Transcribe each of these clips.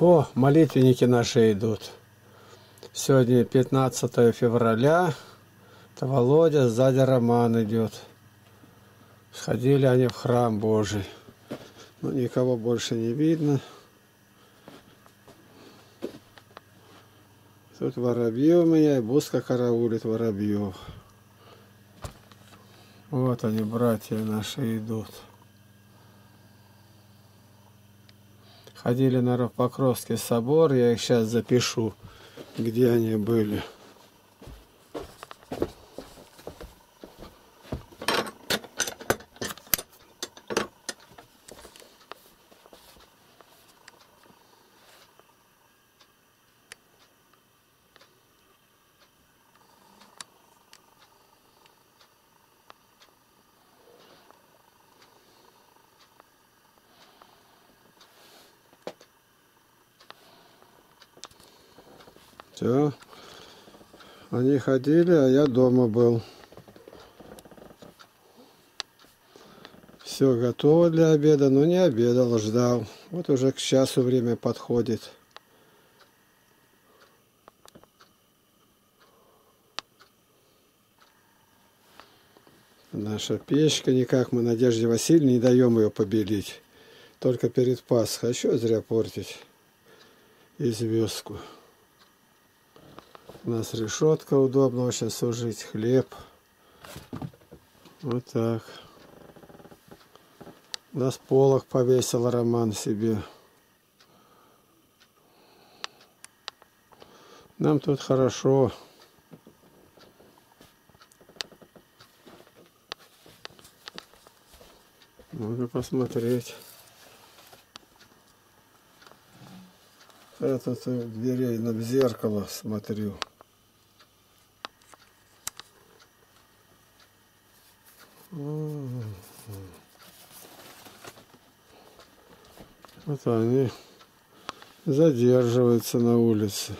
О, молитвенники наши идут. Сегодня 15 февраля. Это Володя, сзади Роман идет. Сходили они в храм Божий. Но никого больше не видно. Тут воробьи у меня и Буска караулит воробьев. Вот они, братья наши, идут. Ходили на Покровский собор, я их сейчас запишу, где они были. Все. Они ходили, а я дома был. Все готово для обеда, но не обедал, ждал. Вот уже к часу время подходит. Наша печка никак, мы Надежде Васильевне не даем ее побелить. Только перед Пасхой. А еще зря портить и звездку. У нас решетка удобно очень сужить, хлеб. Вот так. У нас полок повесил Роман себе. Нам тут хорошо. Можно посмотреть. Я тут дверей на зеркало смотрю. Вот они задерживаются на улице.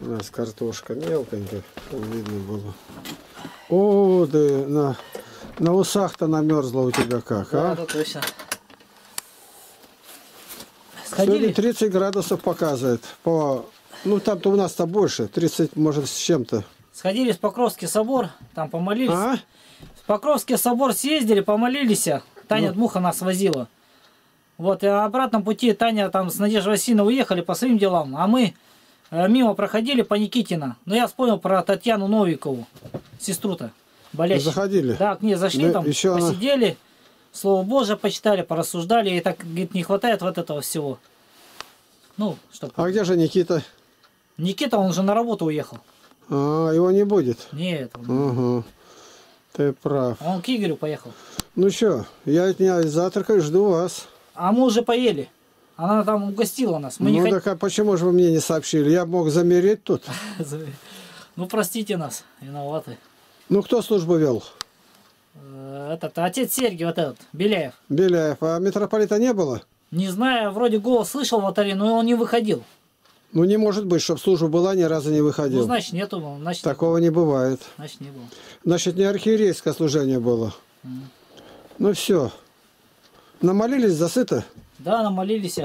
У нас картошка мелконькая, видно было. О, да на, на усах-то намерзла у тебя как, Да, а? это точно. Сегодня Сходили? 30 градусов показывает. По, ну там-то у нас-то больше, 30 может с чем-то. Сходили в Покровский собор, там помолились. А? В Покровский собор съездили, помолились. Таня Ну. Дмуха нас возила. Вот, и на обратном пути Таня там с Надеждой Васильевной уехали по своим делам, а мы э, мимо проходили по Никитина. Но я вспомнил про Татьяну Новикову, сестру-то, болящую. Заходили? Да, к ней зашли, Ну, там еще она- посидели, Слово Божие почитали, порассуждали, и так, говорит, не хватает вот этого всего. Ну, чтоб... А где же Никита? Никита, он же на работу уехал. А, его не будет. Нет, он, Угу. Ты прав. он к Игорю поехал. Ну что, я от меня завтракаю, жду вас. А мы уже поели. Она там угостила нас. Мы не ну хот- так а почему же вы мне не сообщили? Я мог замереть тут. Ну, простите нас, виноваты. Ну кто службу вел? Э, Этот, отец Сергий, вот этот, Беляев. Беляев. А митрополита не было? Не знаю, вроде голос слышал в атаре, но он не выходил. Ну не может быть, чтобы служба была, ни разу не Ну, выходил. значит, нету, значит, Такого не бывает. значит, не было. Значит, не архиерейское служение было. Ну все. Намолились засыто? Да, намолились,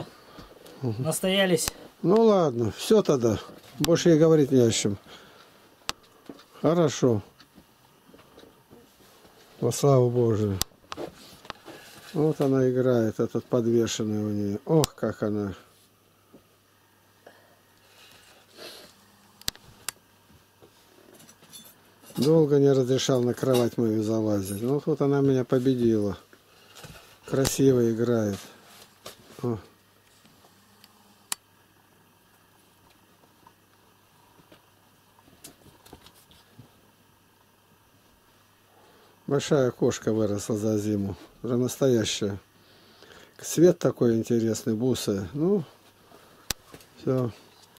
настоялись. Ну ладно, все тогда. Больше и говорить не о чем. Хорошо. Во славу Божию. Вот она играет, этот подвешенный у нее. Ох, как она. Долго не разрешал на кровать мою залазить. Ну, тут она меня победила. Красиво играет. О. Большая кошка выросла за зиму. Уже настоящая. Цвет такой интересный, бусая. Ну, все.